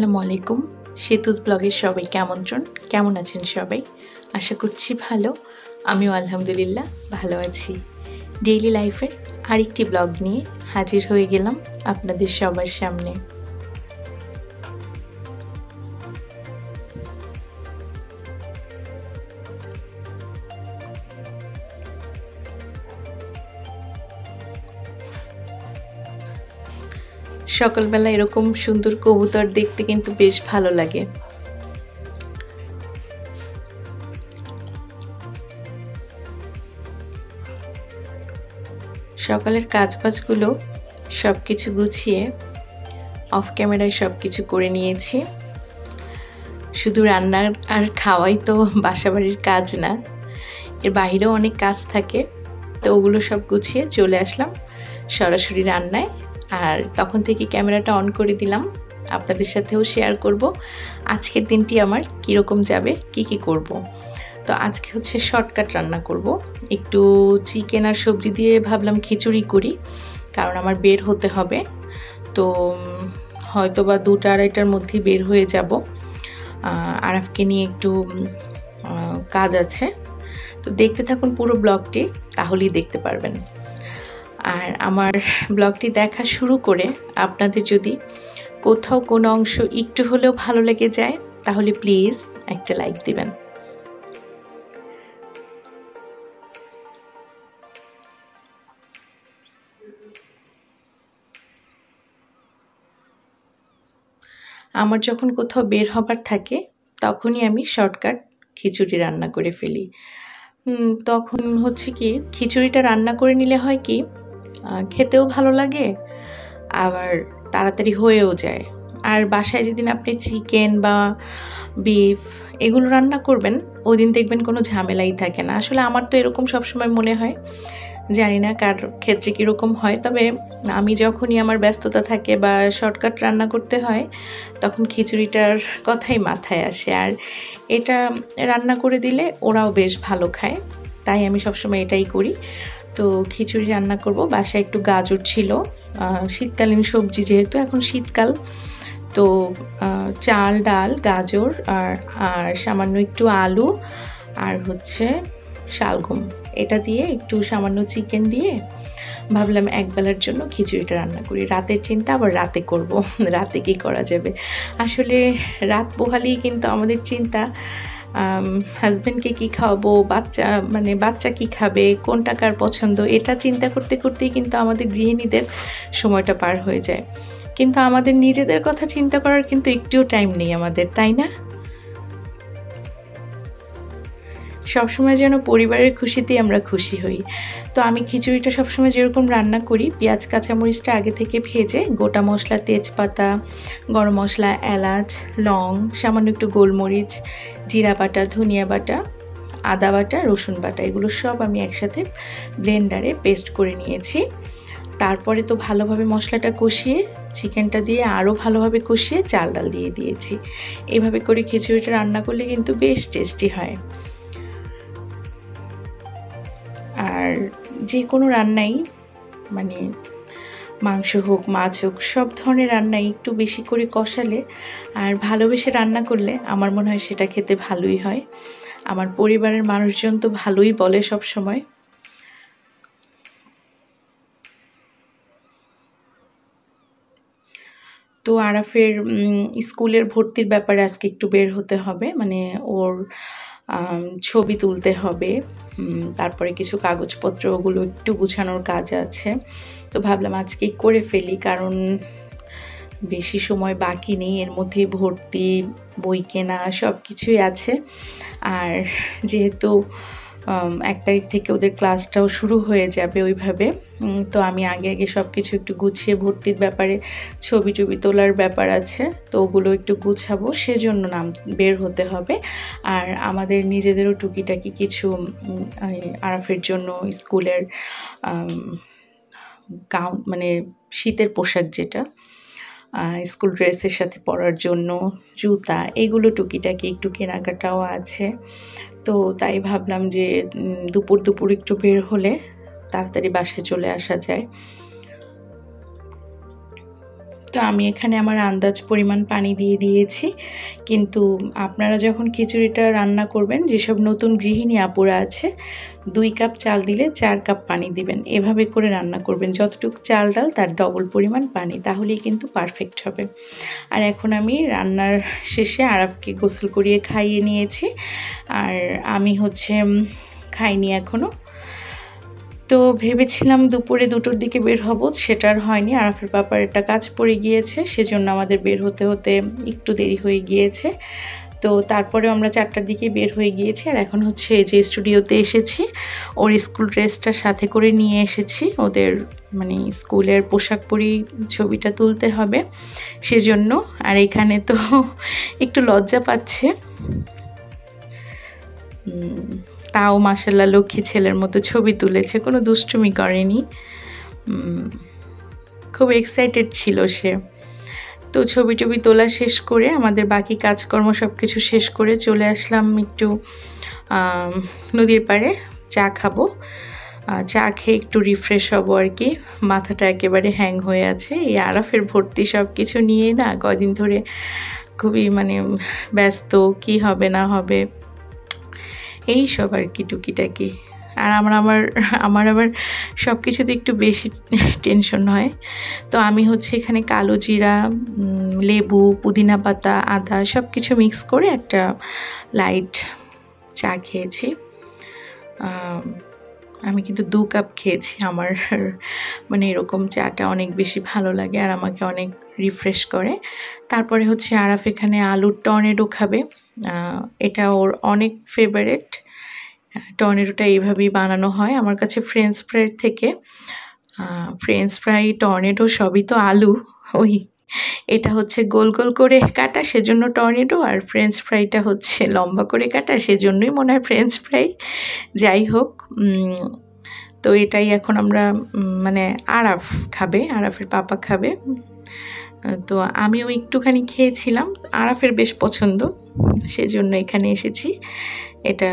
আসসালামু আলাইকুম। সেতুজ ব্লগের সবাইকে আমন্ত্রণ। কেমন আছেন সবাই? আশা করছি ভালো। আমিও আলহামদুলিল্লাহ ভালো আছি। ডেইলি লাইফের আরেকটি ব্লগ নিয়ে হাজির হয়ে গেলাম আপনাদের সবার সামনে। সকালবেলা এরকম সুন্দর কবুতর দেখতে কিন্তু বেশ ভালো লাগে। সকালের কাজবাজগুলো সব কিছু গুছিয়ে অফ ক্যামেরায় সব কিছু করে নিয়েছি। শুধু রান্নার আর খাওয়াই তো বাসাবাড়ির কাজ না, এর বাহিরেও অনেক কাজ থাকে, তো ওগুলো সব গুছিয়ে চলে আসলাম সরাসরি রান্নায়। আর তখন থেকে ক্যামেরাটা অন করে দিলাম। আপনাদের সাথেও শেয়ার করব। আজকের দিনটি আমার কীরকম যাবে, কি কি করব। তো আজকে হচ্ছে শর্টকাট রান্না করব। একটু চিকেন আর সবজি দিয়ে ভাবলাম খিচুড়ি করি, কারণ আমার বের হতে হবে। তো হয়তো বা দুটা আড়াইটার মধ্যেই বের হয়ে যাব। আরাফকে নিয়ে একটু কাজ আছে। তো দেখতে থাকুন পুরো ব্লগটি তাহলেই দেখতে পারবেন। আর আমার ব্লগটি দেখা শুরু করে আপনাদের যদি কোথাও কোনো অংশ একটু হলেও ভালো লেগে যায়, তাহলে প্লিজ একটা লাইক দিবেন। আমার যখন কোথাও বের হবার থাকে, তখনই আমি শর্টকাট খিচুড়ি রান্না করে ফেলি। তখন হচ্ছে কি, খিচুড়িটা রান্না করে নিলে হয় কি খেতেও ভালো লাগে, আবার তাড়াতাড়ি হয়েও যায়। আর বাসায় যেদিন আপনি চিকেন বা বিফ এগুলো রান্না করবেন ওই দিন দেখবেন কোনো ঝামেলাই থাকে না। আসলে আমার তো এরকম সবসময় মনে হয়, জানি না কার ক্ষেত্রে কীরকম হয়, তবে আমি যখনই আমার ব্যস্ততা থাকে বা শর্টকাট রান্না করতে হয়, তখন খিচুড়িটার কথাই মাথায় আসে। আর এটা রান্না করে দিলে ওরাও বেশ ভালো খায়, তাই আমি সবসময় এটাই করি। তো খিচুড়ি রান্না করব। বাসায় একটু গাজর ছিল। শীতকালীন সবজি যেহেতু, এখন শীতকাল। তো চাল, ডাল, গাজর আর আর সামান্য একটু আলু আর হচ্ছে শালগম। এটা দিয়ে একটু সামান্য চিকেন দিয়ে ভাবলাম একবেলার জন্য খিচুড়িটা রান্না করি। রাতের চিন্তা, আবার রাতে করব। রাতে কি করা যাবে? আসলে রাত পোহালেই কিন্তু আমাদের চিন্তা হাজব্যান্ডকে কি খাওয়াবো, বাচ্চা মানে বাচ্চা কি খাবে, কোন টাকার পছন্দ, এটা চিন্তা করতে করতেই কিন্তু আমাদের গৃহিণীদের সময়টা পার হয়ে যায়। কিন্তু আমাদের নিজেদের কথা চিন্তা করার কিন্তু একটিও টাইম নেই আমাদের, তাই না? সবসময় যেন পরিবারের খুশিতেই আমরা খুশি হই। তো আমি খিচুড়িটা সবসময় যেরকম রান্না করি, পেঁয়াজ, কাঁচামরিচটা আগে থেকে ভেজে গোটা মশলা, তেজপাতা, গরম মশলা, এলাচ, লং, সামান্য একটু গোলমরিচ, জিরা বাটা, ধনিয়া বাটা, আদা বাটা, রসুন বাটা, এগুলো সব আমি একসাথে ব্লেন্ডারে পেস্ট করে নিয়েছি। তারপরে তো ভালোভাবে মশলাটা কষিয়ে, চিকেনটা দিয়ে আরও ভালোভাবে কষিয়ে চাল ডাল দিয়ে দিয়েছি। এভাবে করে খিচুড়িটা রান্না করলে কিন্তু বেশ টেস্টি হয়। যে কোনো রান্নাই মানে মাংস হোক, মাছ হোক, সব ধরনের রান্নাই একটু বেশি করে কষালে আর ভালোবেসে রান্না করলে আমার মনে হয় সেটা খেতে ভালোই হয়। আমার পরিবারের মানুষজন তো ভালোই বলে সব সময় তো আরাফের স্কুলের ভর্তির ব্যাপারে আজকে একটু বের হতে হবে। মানে ওর ছবি তুলতে হবে। তারপরে কিছু কাগজপত্র, ওগুলো একটু গুছানোর কাজ আছে। তো ভাবলাম আজকেই করে ফেলি, কারণ বেশি সময় বাকি নেই। এর মধ্যে ভর্তি, বই কেনা সব কিছুই আছে। আর যেহেতু এক তারিখ থেকে ওদের ক্লাসটাও শুরু হয়ে যাবে ওইভাবে। তো আমি আগে আগে সব কিছু একটু গুছিয়ে ভর্তির ব্যাপারে ছবি টবি তোলার ব্যাপার আছে, তো ওগুলো একটু গুছাবো, সেজন্য নাম বের হতে হবে। আর আমাদের নিজেদেরও টুকিটাকি কিছু আরাফের জন্য স্কুলের গাউন মানে শীতের পোশাক যেটা স্কুল ড্রেসের সাথে পরার জন্য, জুতা, এগুলো টুকিটাকি একটু কেনাকাটাও আছে। তো তাই ভাবলাম যে দুপুর দুপুর একটু বের হলে তাড়াতাড়ি বাসায় চলে আসা যায়। তো আমি এখানে আমার আন্দাজ পরিমাণ পানি দিয়ে দিয়েছি। কিন্তু আপনারা যখন খিচুড়িটা রান্না করবেন, যেসব নতুন গৃহিণী আপুরা আছে, দুই কাপ চাল দিলে চার কাপ পানি দিবেন। এভাবে করে রান্না করবেন। যতটুকু চাল ডাল, তার ডবল পরিমাণ পানি। তাহলেই কিন্তু পারফেক্ট হবে। আর এখন আমি রান্নার শেষে আরাফকে গোসল করিয়ে খাইয়ে নিয়েছি। আর আমি হচ্ছে খাইনি এখনও তো ভেবেছিলাম দুপুরে দুটোর দিকে বের হব সেটার হয়নি। আরাফের ব্যাপার একটা কাজ পড়ে গিয়েছে, সেজন্য আমাদের বের হতে হতে একটু দেরি হয়ে গিয়েছে। তো তারপরে আমরা চারটার দিকে বের হয়ে গিয়েছি, আর এখন হচ্ছে যে স্টুডিওতে এসেছি, ওর স্কুল ড্রেসটা সাথে করে নিয়ে এসেছি। ওদের মানে স্কুলের পোশাক পরি ছবিটা তুলতে হবে, সেজন্য। আর এখানে তো একটু লজ্জা পাচ্ছে। তাও মাসাল্লাহ লক্ষ্মী ছেলের মতো ছবি তুলেছে, কোনো দুষ্টুমি করেনি। খুব এক্সাইটেড ছিল সে। তো ছবি টবি তোলা শেষ করে আমাদের বাকি কাজকর্ম সব কিছু শেষ করে চলে আসলাম একটু নদীর পাড়ে চা খাব। চা খেয়ে একটু রিফ্রেশ হব আর কি। মাথাটা একেবারে হ্যাং হয়ে আছে। এই আরাফের ভর্তি সব কিছু নিয়ে না কদিন ধরে খুবই মানে ব্যস্ত, কি হবে না হবে। এই সব আর কি টুকিটাকি। আর আমার আমার আমার আবার সব কিছুতে একটু বেশি টেনশন হয়। তো আমি হচ্ছে এখানে কালো জিরা লেবু, পুদিনা পাতা, আদা সব কিছু মিক্স করে একটা লাইট চা খেয়েছি। আমি কিন্তু দু কাপ খেয়েছি, আমার মানে এরকম চাটা অনেক বেশি ভালো লাগে আর আমাকে অনেক রিফ্রেশ করে। তারপরে হচ্ছে আরাফ এখানে আলুর টর্নেডো খাবে। এটা ওর অনেক ফেভারেট টর্নেডোটা এইভাবেই বানানো হয় আমার কাছে ফ্রেঞ্চ ফ্রাইয়ের থেকে। ফ্রেঞ্চ ফ্রাই টর্নেডো সবই তো আলু, ওই এটা হচ্ছে গোল গোল করে কাটা, সেজন্য টর্নেডো আর ফ্রেঞ্চ ফ্রাইটা হচ্ছে লম্বা করে কাটা, সেজন্যই মনে হয় ফ্রেঞ্চ ফ্রাই। যাই হোক তো এটাই এখন আমরা মানে আরাফ খাবে, আরাফের পাপা খাবে। তো আমিও একটুখানি খেয়েছিলাম, আরাফের বেশ পছন্দ, সেজন্য এখানে এসেছি। এটা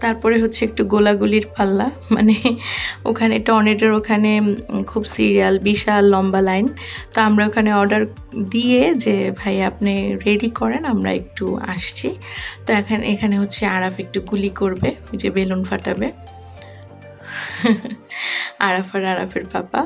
তারপরে হচ্ছে একটু গোলাগুলির পাল্লা। মানে ওখানে টর্নেডোর ওখানে খুব সিরিয়াল বিশাল, লম্বা লাইন তো আমরা ওখানে অর্ডার দিয়ে যে, ভাই, আপনি রেডি করেন, আমরা একটু আসছি। তো এখানে এখানে হচ্ছে আরাফ একটু গুলি করবে যে বেলুন ফাটাবে। আরাফ আর আরাফের পাপা।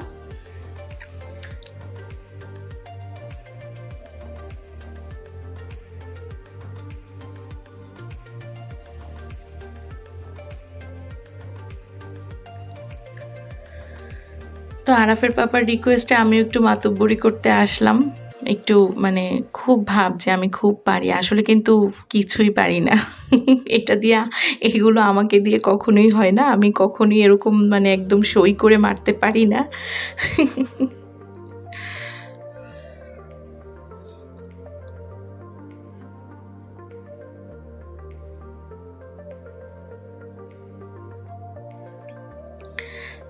তো আরাফের পাপার রিকোয়েস্টে আমিও একটু মাতব্বরি করতে আসলাম। একটু মানে খুব ভাব যে আমি খুব পারি, আসলে কিন্তু কিছুই পারি না। এটা দিয়া এগুলো আমাকে দিয়ে কখনোই হয় না, আমি কখনোই এরকম মানে একদম সই করে মারতে পারি না।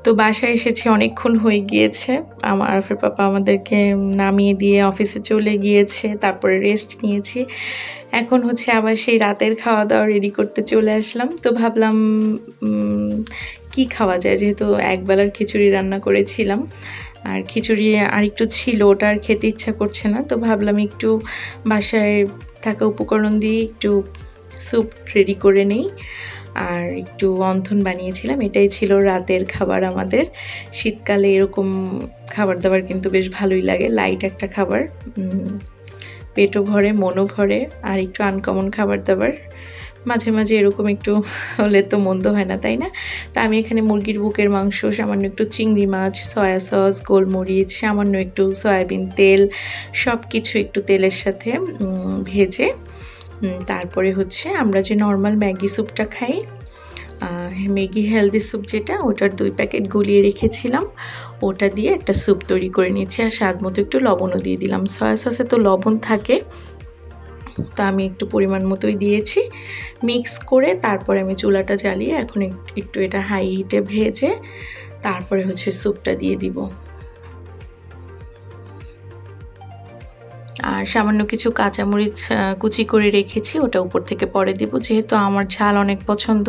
তো বাসায় এসেছি, অনেকক্ষণ হয়ে গিয়েছে। আমার আরফের পাপা আমাদেরকে নামিয়ে দিয়ে অফিসে চলে গিয়েছে, তারপরে রেস্ট নিয়েছি। এখন হচ্ছে আবার সেই রাতের খাওয়া দাওয়া রেডি করতে চলে আসলাম। তো ভাবলাম কি খাওয়া যায়? যেহেতু একবেলার খিচুড়ি রান্না করেছিলাম। আর খিচুড়ি আর একটু ছিল, ওটা আর খেতে ইচ্ছা করছে না। তো ভাবলাম একটু বাসায় থাকা উপকরণ দিয়ে একটু স্যুপ রেডি করে নেই। আর একটু অন্থন বানিয়েছিলাম। এটাই ছিল রাতের খাবার আমাদের। শীতকালে এরকম খাবার দাবার কিন্তু বেশ ভালোই লাগে লাইট একটা খাবার। পেটও ভরে, মনও ভরে, আর একটু আনকমন খাবার দাবার মাঝে মাঝে এরকম একটু হলে তো মন্দ হয় না, তাই না? তো আমি এখানে মুরগির বুকের মাংস, সামান্য একটু চিংড়ি মাছ সয়া সস গোলমরিচ, সামান্য একটু সয়াবিন তেল সব কিছু একটু তেলের সাথে ভেজে তারপরে হচ্ছে আমরা যে নর্মাল ম্যাগি স্যুপটা খাই ম্যাগি হেলদি স্যুপ যেটা, ওটার দুই প্যাকেট গলিয়ে রেখেছিলাম। ওটা দিয়ে একটা স্যুপ তৈরি করে নিয়েছি আর স্বাদ মতো একটু লবণও দিয়ে দিলাম। সয়া সসে তো লবণ থাকে, তো আমি একটু পরিমাণ মতোই দিয়েছি। মিক্স করে তারপরে আমি চুলাটা জ্বালিয়ে এখন একটু এটা হাই হিটে ভেজে, তারপরে হচ্ছে স্যুপটা দিয়ে দিব। আর সামান্য কিছু কাঁচামরিচ কুচি করে রেখেছি, ওটা উপর থেকে পরে দিব। যেহেতু আমার ঝাল অনেক পছন্দ,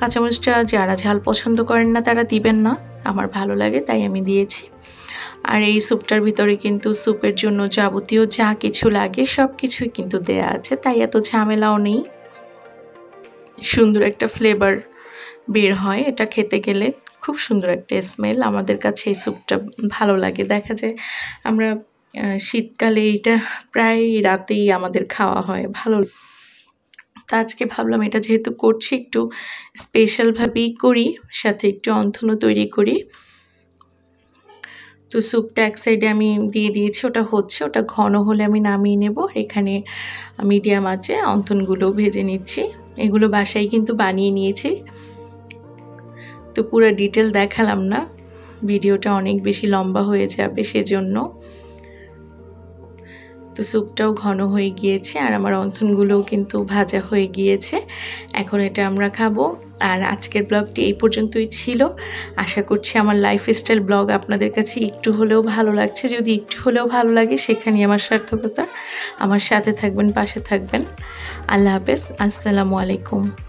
কাঁচামরিচটা যারা ঝাল পছন্দ করেন না, তারা দিবেন না। আমার ভালো লাগে, তাই আমি দিয়েছি। আর এই স্যুপটার ভিতরে কিন্তু স্যুপের জন্য যাবতীয় যা কিছু লাগে সব কিছুই কিন্তু দেয়া আছে, তাই এত ঝামেলাও নেই। সুন্দর একটা ফ্লেভার বের হয়, এটা খেতে গেলে। খুব সুন্দর একটা স্মেল আমাদের কাছে এই স্যুপটা ভালো লাগে। দেখা যায় আমরা শীতকালে এটা প্রায় রাতেই আমাদের খাওয়া হয়, ভালো তো আজকে ভাবলাম এটা যেহেতু করছি, একটু স্পেশালভাবেই করি, সাথে একটু অন্থনও তৈরি করি। তো স্যুপটা এক সাইডে আমি দিয়ে দিয়েছি, ওটা হচ্ছে, ওটা ঘন হলে আমি নামিয়ে নেব। এখানে মিডিয়াম আছে, অন্থনগুলো ভেজে নিচ্ছি। এগুলো বাসায় কিন্তু বানিয়ে নিয়েছি। তো পুরো ডিটেল দেখালাম না, ভিডিওটা অনেক বেশি লম্বা হয়ে যাবে সেজন্য। তো স্যুপটাও ঘন হয়ে গিয়েছে আর আমার অন্থনগুলোও কিন্তু ভাজা হয়ে গিয়েছে। এখন এটা আমরা খাব। আর আজকের ব্লগটি এই পর্যন্তই ছিল। আশা করছি আমার লাইফস্টাইল ব্লগ আপনাদের কাছে একটু হলেও ভালো লাগছে। যদি একটু হলেও ভালো লাগে, সেখানেই আমার সার্থকতা। আমার সাথে থাকবেন, পাশে থাকবেন। আল্লাহ হাফেজ। আসসালামু আলাইকুম।